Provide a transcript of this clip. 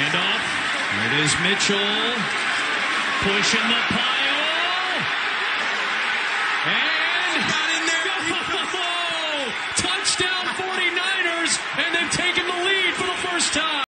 Handoff. It is Mitchell. Pushing the pile. And got in there. Go! Touchdown 49ers, and they've taken the lead.